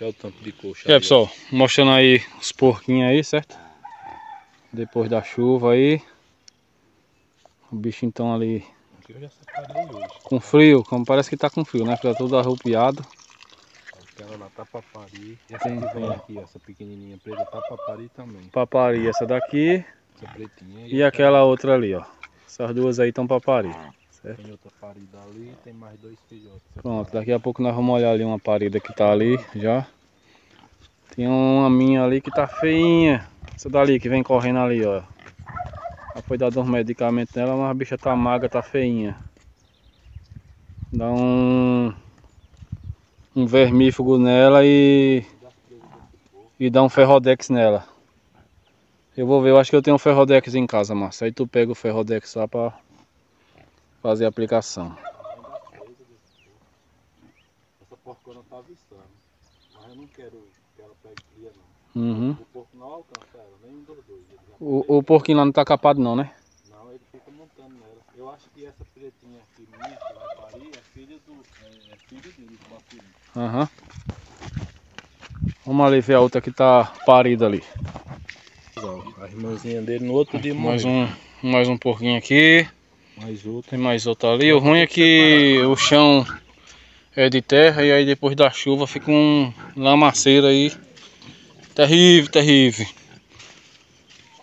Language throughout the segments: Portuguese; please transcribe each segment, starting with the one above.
Olha o tanto de coxa. Aí, pessoal, mostrando aí os porquinhos aí, certo? Depois da chuva aí. O bicho então ali com frio, como parece que tá com frio, né? Fica todo arrupiado. Aquela lá tá papari. E essa que vem aqui, essa pequenininha preta, tá papari também. Papari essa daqui. Essa pretinha. E, e aquela outra ali, ó. Essas duas aí estão papari. Certo? Tem outra parida ali tem mais dois filhotes. Pronto, daqui a pouco nós vamos olhar ali uma parida que tá ali já. Tem uma minha ali que tá feinha. Essa dali que vem correndo ali, ó. Já foi dado uns medicamentos nela, mas a bicha tá magra, tá feinha. Dá um um vermífugo nela e e dá um ferrodex nela. Eu vou ver, eu acho que eu tenho um ferrodex em casa, Márcio. Aí tu pega o ferrodex lá pra fazer a aplicação. Essa porcona tá avistando, mas eu não quero que ela pegue cria não. Uhum. O porco não alcança ela, nem um dos dois. O, o porquinho lá não tá capado não, né? Não, ele fica montando nela. Eu acho que essa pretinha aqui minha que vai parir é filha do. é, é filho dele, do Bacurim. Aham. Vamos ali ver a outra que tá parida ali. A irmãzinha dele no outro dia Mais um, mais um porquinho aqui. Mais outro. Tem mais outro ali. O ruim é que o chão é de terra e aí depois da chuva fica um lamaceiro aí. Terrível, terrível.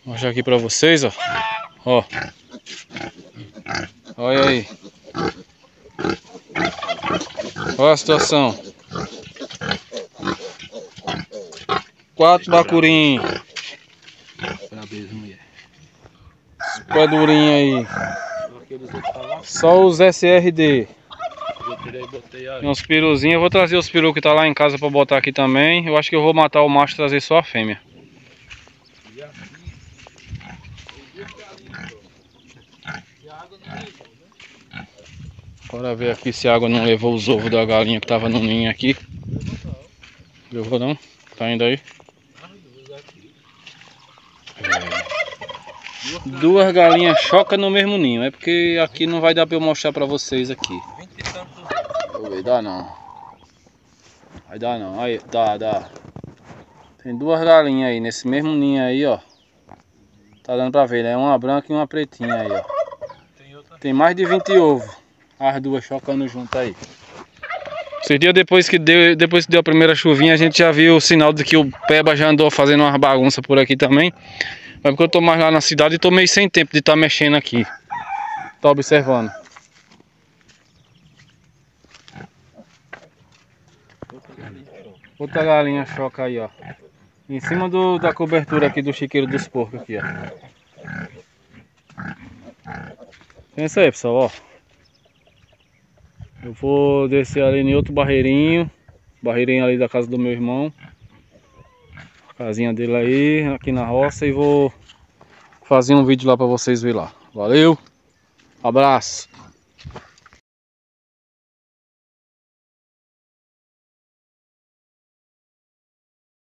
Vou mostrar aqui pra vocês, ó. Ó. Olha aí. Olha a situação. Quatro bacurim. Parabéns, mulher. Pé durinho aí. Aqueles outros tá lá. Só os SRD. Eu tirei botei aí. Uns peruzinhos. Eu vou trazer os perus que tá lá em casa pra botar aqui também. Eu acho que eu vou matar o macho e trazer só a fêmea. Bora ver aqui se a água não levou os ovos da galinha que tava no ninho aqui. Levou não? Tá indo aí? As duas galinhas choca no mesmo ninho. É porque aqui não vai dar pra eu mostrar pra vocês aqui. Ver, dá não. Vai dar não. Aí, dá, dá. Tem duas galinhas aí nesse mesmo ninho aí, ó. Tá dando pra ver, né? Uma branca e uma pretinha aí, ó. Tem mais de 20 ovos. As duas chocando junto aí. Esses dias depois que deu, depois que deu a primeira chuvinha, a gente já viu o sinal de que o Peba já andou fazendo umas bagunças por aqui também. Mas porque eu tô mais lá na cidade e tô meio sem tempo de estar tá mexendo aqui. Tá observando. Outra galinha choca aí, ó. Em cima do, da cobertura aqui do chiqueiro dos porcos aqui, ó. Pensa aí, pessoal, ó. Eu vou descer ali em outro barreirinho. Barreirinho ali da casa do meu irmão. Casinha dele aí, aqui na roça. E vou fazer um vídeo lá pra vocês verem lá. Valeu! Abraço!